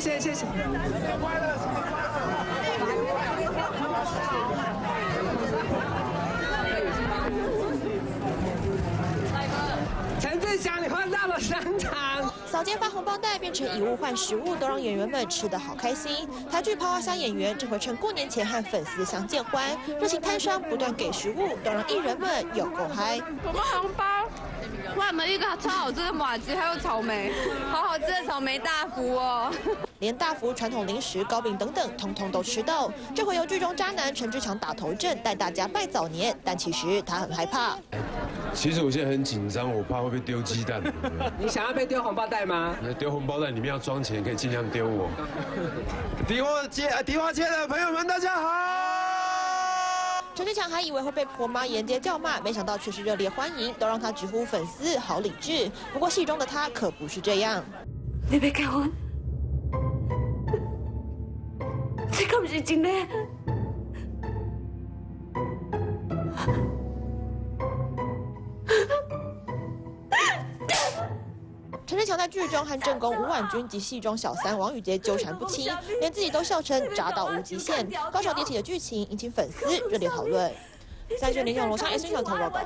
谢谢谢谢。帅哥，陈志祥你换到了商场。扫街发红包袋变成以物换食物，都让演员们吃得好开心。台剧抛花香演员这回趁过年前和粉丝相见欢，热情摊商不断给食物，都让艺人们有够嗨。什么红包？哇，我们一个超好吃的马吉，还有草莓，好好吃的草莓大福哦。连大福、传统零食、糕饼等等，通通都吃到。这回由剧中渣男陈志强打头阵，带大家拜早年，但其实他很害怕。其实我现在很紧张，我怕会被丢鸡蛋。你想要被丢红包袋吗？丢红包袋里面要装钱，可以尽量丢我。迪化街，迪化街的朋友们，大家好。陈志强还以为会被婆妈沿街叫骂，没想到却是热烈欢迎，都让他直呼粉丝好理智。不过戏中的他可不是这样。你别结婚，这可不是真的。陈志强在剧中和正宫吴婉君及戏中小三王宇杰纠缠不清，连自己都笑成渣到无极限，高潮迭起的剧情引起粉丝热烈讨论。三十年前罗尚 S 小头报道。